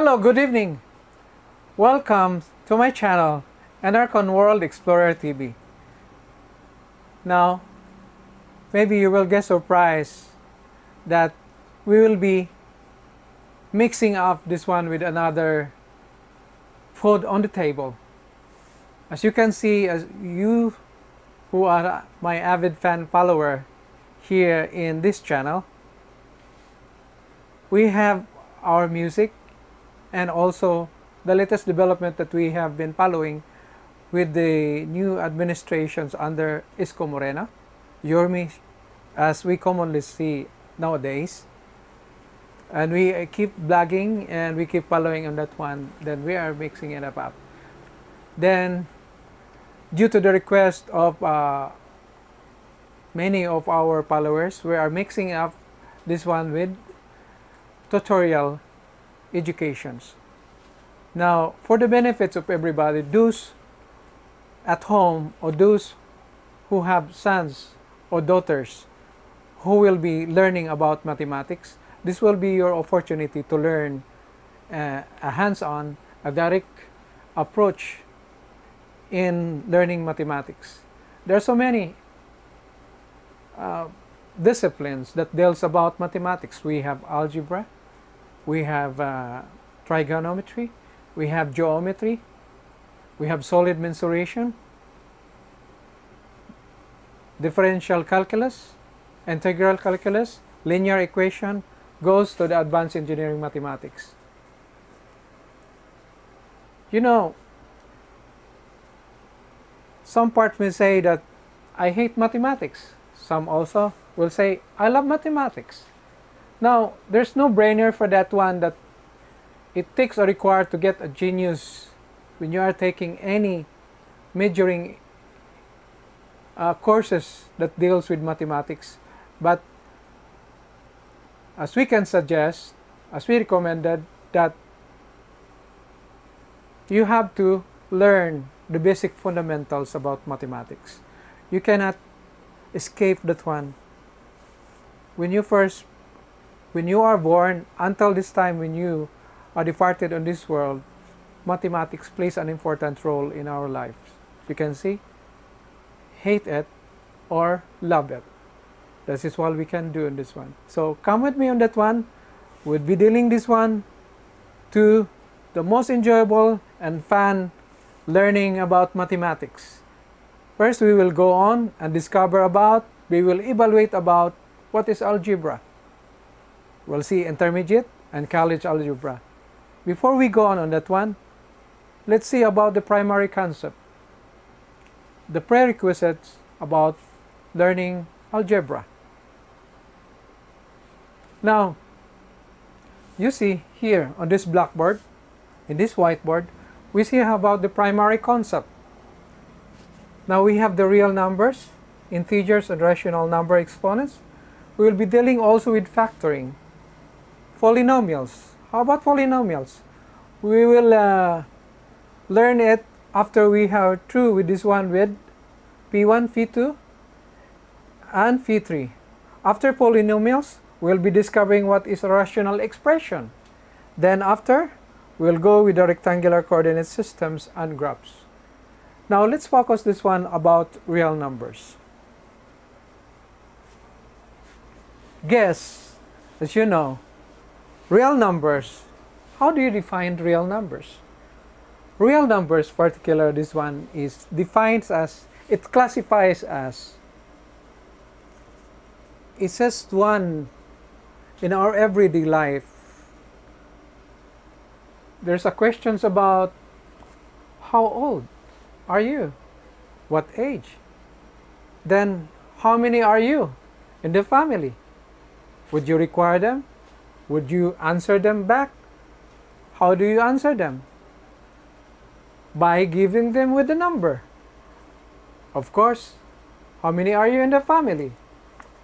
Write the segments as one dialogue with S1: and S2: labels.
S1: Hello, good evening. Welcome to my channel, Enercon World Explorer TV. Now, maybe you will get surprised that we will be mixing up this one with another food on the table. As you can see, as you who are my avid fan follower here in this channel, we have our music and also the latest development that we have been following with the new administrations under Isko Moreno, Yorme, as we commonly see nowadays. And we keep blogging and we keep following on that one, then we are mixing it up. Then, due to the request of uh, many of our followers, we are mixing up this one with tutorial educations. Now, for the benefits of everybody, those at home or those who have sons or daughters who will be learning about mathematics, this will be your opportunity to learn uh, a hands-on, a direct approach in learning mathematics. There are so many uh, disciplines that deals about mathematics. We have algebra, we have uh, trigonometry, we have geometry, we have solid mensuration, differential calculus, integral calculus, linear equation, goes to the advanced engineering mathematics. You know, some part may say that I hate mathematics. Some also will say, I love mathematics. Now, there's no brainer for that one that it takes or required to get a genius when you are taking any majoring uh, courses that deals with mathematics. But as we can suggest, as we recommended, that you have to learn the basic fundamentals about mathematics. You cannot escape that one. When you first, when you are born, until this time when you are departed on this world, mathematics plays an important role in our lives. You can see, hate it or love it. This is what we can do in this one. So come with me on that one. We'll be dealing this one to the most enjoyable and fun learning about mathematics. First, we will go on and discover about, we will evaluate about what is algebra. We'll see intermediate and college algebra. Before we go on on that one, let's see about the primary concept. The prerequisites about learning algebra. Now, you see here on this blackboard, in this whiteboard, we see about the primary concept. Now we have the real numbers, integers and rational number exponents. We will be dealing also with factoring, polynomials. How about polynomials? We will uh, learn it after we have through with this one with P1, P2, and P3. After polynomials, we'll be discovering what is a rational expression. Then after, we'll go with the rectangular coordinate systems and graphs. Now let's focus this one about real numbers. Guess, as you know, real numbers, how do you define real numbers? Real numbers, particular this one, is defined as, it classifies as, it's just one in our everyday life, there's a questions about how old are you? What age? Then how many are you in the family? Would you require them? Would you answer them back? How do you answer them? By giving them with a number. Of course, how many are you in the family?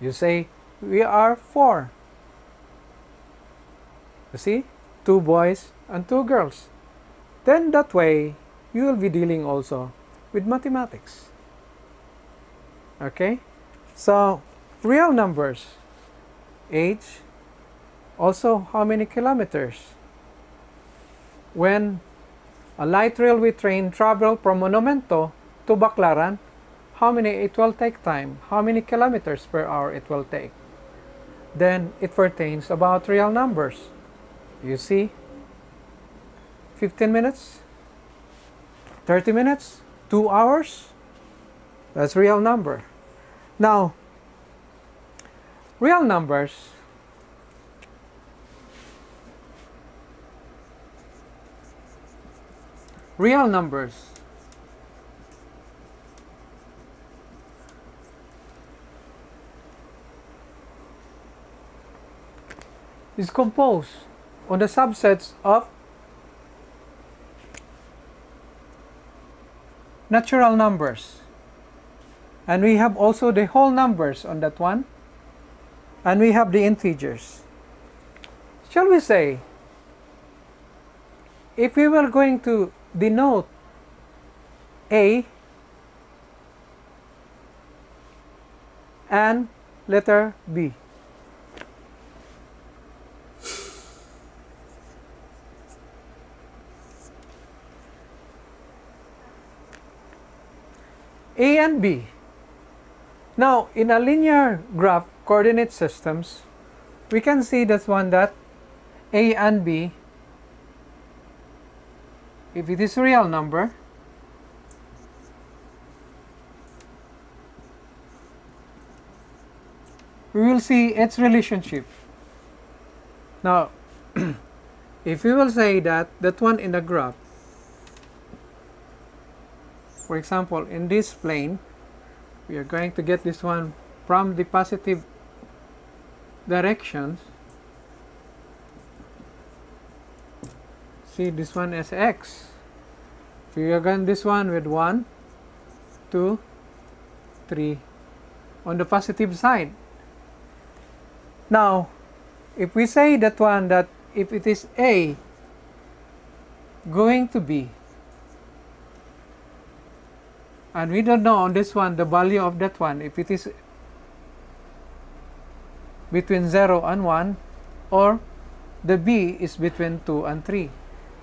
S1: You say, we are four. You see? Two boys and two girls. Then that way, you will be dealing also with mathematics. Okay? So, real numbers. Age. Also, how many kilometers? when a light railway train travel from Monumento to Baclaran, how many it will take time, how many kilometers per hour it will take. Then it pertains about real numbers. You see, 15 minutes, 30 minutes, 2 hours, that's real number. Now, real numbers real numbers. Is composed on the subsets of natural numbers. And we have also the whole numbers on that one. And we have the integers. Shall we say if we were going to denote a and letter b A and B. Now, in a linear graph coordinate systems, we can see this one that A and B, if it is a real number, we will see its relationship. Now, if we will say that that one in the graph for example in this plane we are going to get this one from the positive directions see this one as x. We are going this one with 1 2 3 on the positive side. Now if we say that one that if it is a going to be and we don't know on this one the value of that one if it is between 0 and 1 or the b is between 2 and 3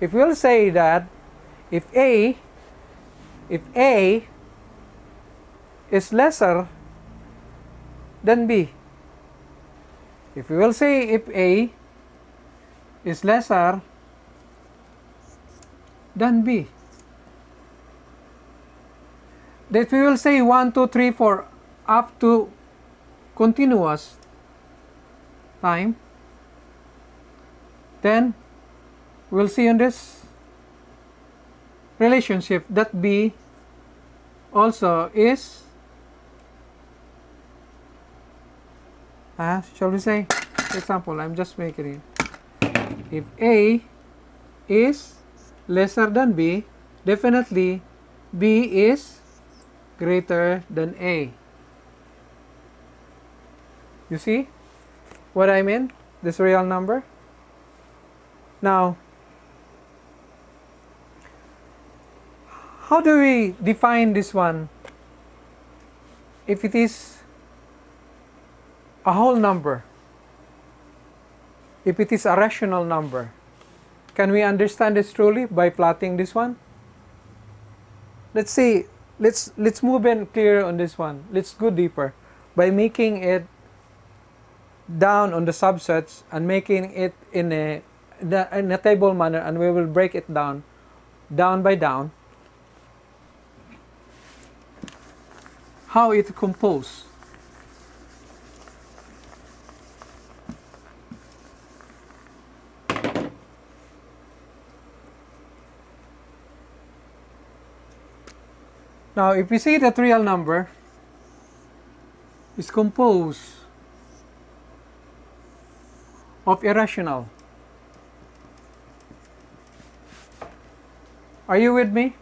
S1: if we'll say that if a if a is lesser than b. If we will say if a is lesser than b. That we will say 1, 2, 3, 4 up to continuous time, then we'll see in this relationship that B also is, uh, shall we say, for example, I'm just making it. If A is lesser than B, definitely B is greater than A. You see what I mean? This real number? Now, how do we define this one if it is a whole number? If it is a rational number? Can we understand this truly by plotting this one? Let's see let's let's move in clear on this one. Let's go deeper by making it down on the subsets and making it in a in a table manner and we will break it down down by down how it composed Now, if we see that real number is composed of irrational, are you with me?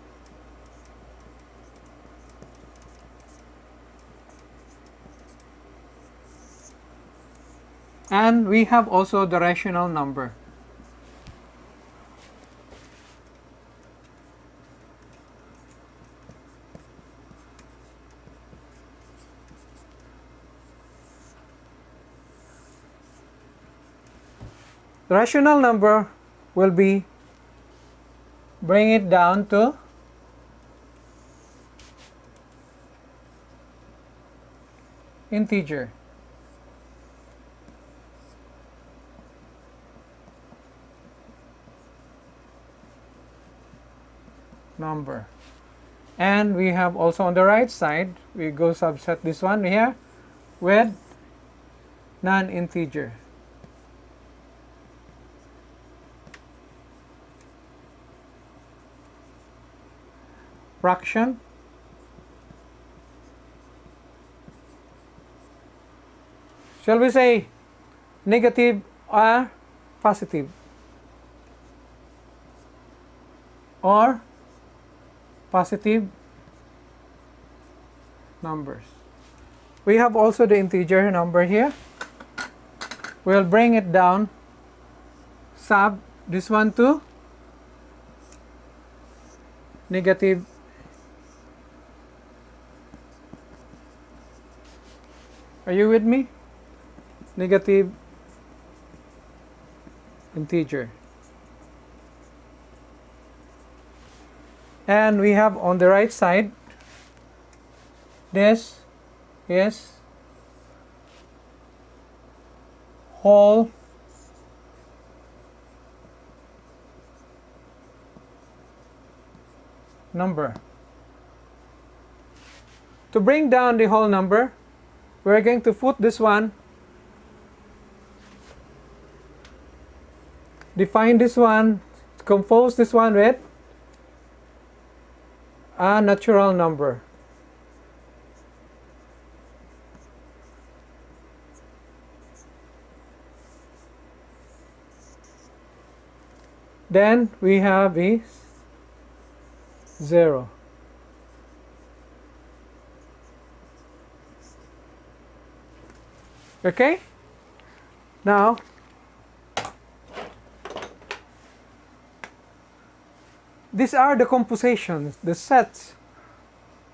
S1: And we have also the rational number. The rational number will be bring it down to integer. Number. And we have also on the right side we go subset this one here with non-integer. Fraction. Shall we say negative or positive? Or positive numbers. We have also the integer number here. We'll bring it down, sub this one to negative Are you with me? Negative integer. And we have on the right side this is whole number. To bring down the whole number, we're going to put this one, define this one, compose this one with a natural number. Then we have is 0. Okay? Now, these are the compositions, the sets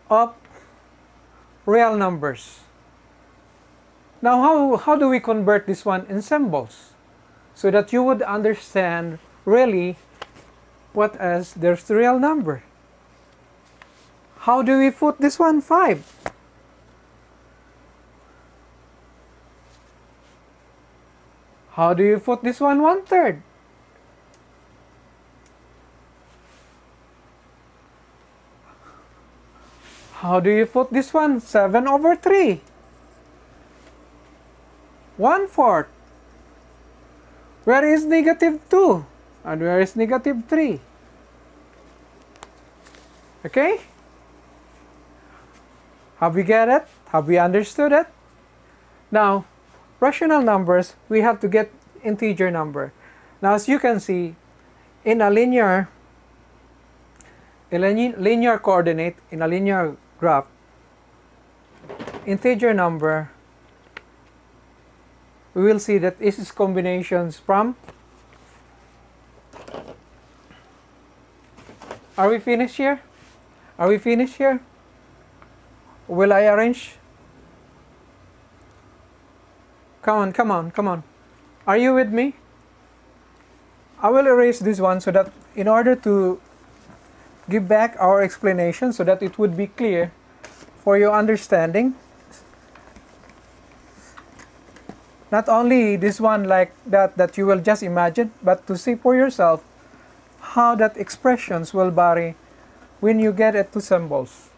S1: of real numbers. Now, how, how do we convert this one in symbols? So that you would understand really what is the real number. How do we put this one 5? How do you put this one one third? How do you put this one? 7 over 3. 1 fourth. Where is negative 2? And where is negative 3? Okay? Have we get it? Have we understood it? Now, rational numbers, we have to get integer number. Now, as you can see, in a linear, a linear coordinate, in a linear graph, integer number, we will see that this is combinations from Are we finished here? Are we finished here? Will I arrange? Come on, come on, come on. Are you with me? I will erase this one so that in order to give back our explanation so that it would be clear for your understanding. Not only this one like that that you will just imagine, but to see for yourself how that expressions will vary when you get it to symbols.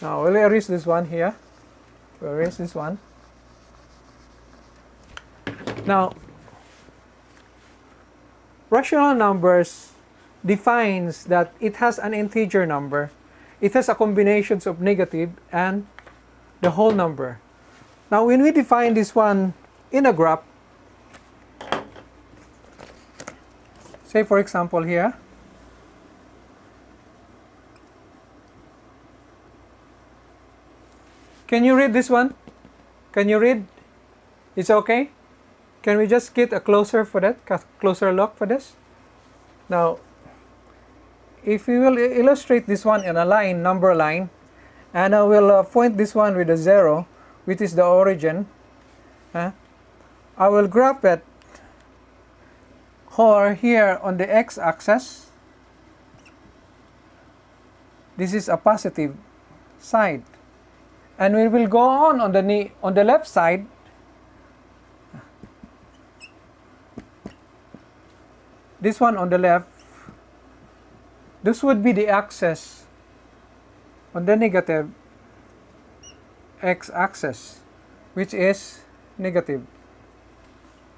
S1: Now we'll erase this one here. We'll erase this one. Now, rational numbers defines that it has an integer number. It has a combinations of negative and the whole number. Now when we define this one in a graph, say for example here, Can you read this one? Can you read? It's okay? Can we just get a closer for that, closer look for this? Now, if we will illustrate this one in a line, number line, and I will uh, point this one with a zero, which is the origin, uh, I will graph it or here on the x-axis, this is a positive side. And we will go on on the on the left side. This one on the left, this would be the axis on the negative x-axis, which is negative.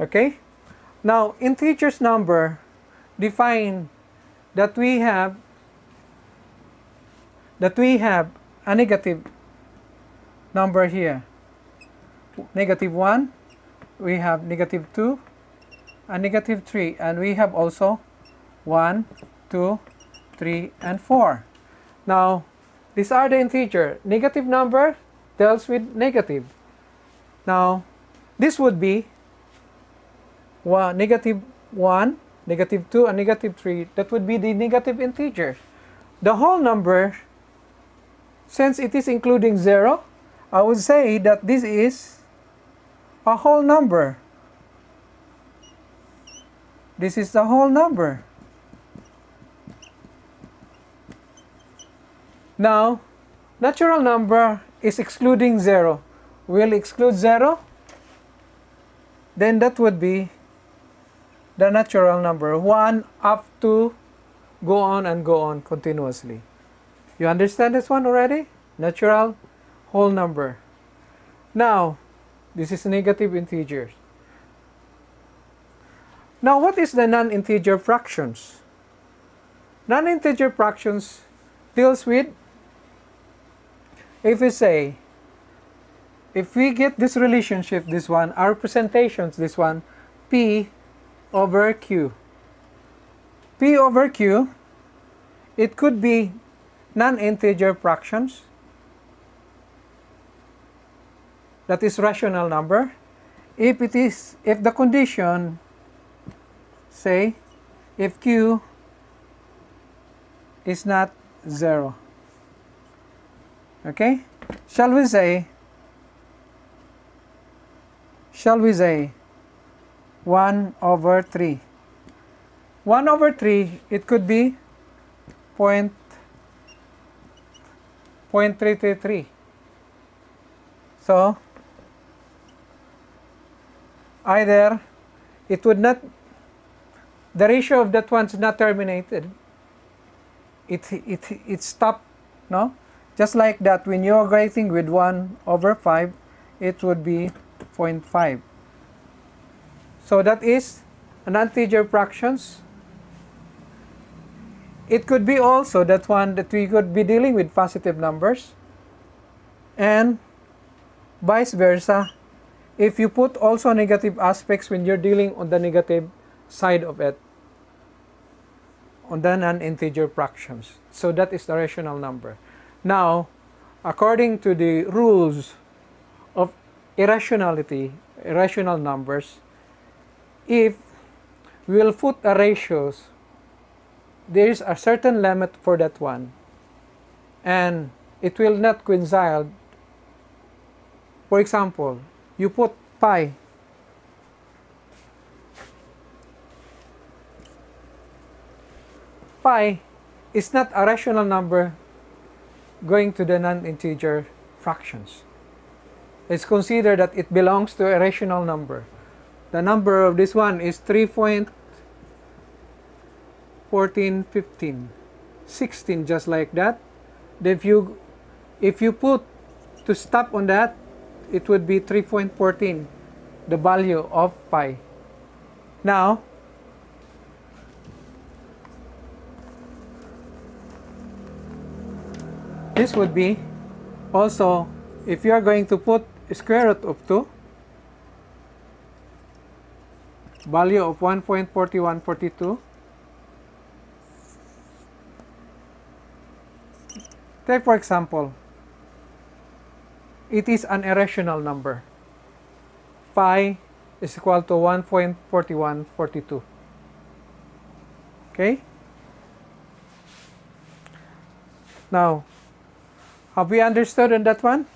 S1: Okay? Now, integers number define that we have that we have a negative number here. Negative 1, we have negative 2, and negative 3, and we have also 1, 2, 3, and 4. Now, these are the integer. Negative number deals with negative. Now, this would be one, negative 1, negative 2, and negative 3. That would be the negative integers. The whole number, since it is including 0, I would say that this is a whole number. This is the whole number. Now, natural number is excluding 0. We'll exclude 0. Then that would be the natural number 1 up to go on and go on continuously. You understand this one already? Natural whole number. Now, this is negative integers. Now, what is the non-integer fractions? Non-integer fractions deals with, if we say, if we get this relationship, this one, our presentations, this one, P over Q. P over Q, it could be non-integer fractions, that is rational number. If it is, if the condition, say, if Q is not 0. Okay? Shall we say, shall we say 1 over 3? 1 over 3, it could be point, point 333. So, either it would not, the ratio of that one is not terminated. It, it, it stopped, no? Just like that, when you're writing with 1 over 5, it would be 0.5. So that is an integer fractions. It could be also that one that we could be dealing with positive numbers and vice versa if you put also negative aspects when you're dealing on the negative side of it on the non-integer fractions. So that is the rational number. Now, according to the rules of irrationality, irrational numbers, if we will put a ratios, there is a certain limit for that one, and it will not coincide. For example, you put pi pi is not a rational number going to the non-integer fractions. It's considered that it belongs to a rational number. The number of this one is 3.1415. 16 just like that. If you if you put to stop on that, it would be 3.14, the value of pi. Now, this would be also, if you are going to put square root of 2, value of 1.4142, take for example, it is an irrational number. Pi is equal to 1.4142. Okay? Now, have we understood in that one?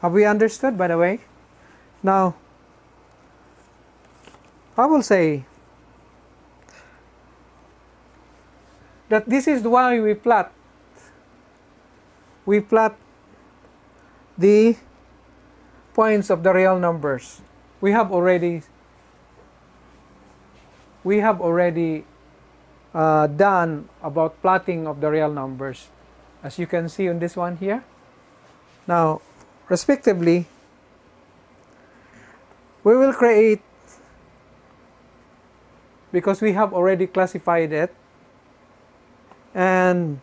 S1: Have we understood, by the way? Now, I will say that this is why we plot we plot the points of the real numbers we have already we have already uh, done about plotting of the real numbers. As you can see on this one here. Now respectively we will create because we have already classified it and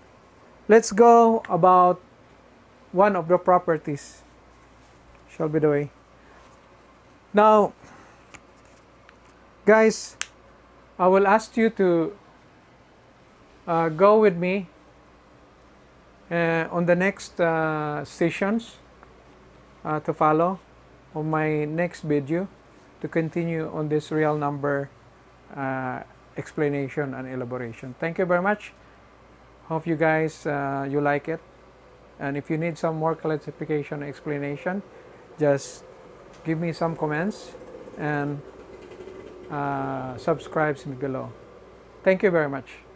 S1: let's go about one of the properties shall be the way. Now guys I will ask you to uh, go with me uh, on the next uh, sessions uh, to follow on my next video to continue on this real number uh, explanation and elaboration. Thank you very much. Hope you guys uh, you like it. And if you need some more classification explanation, just give me some comments and uh, subscribe below. Thank you very much.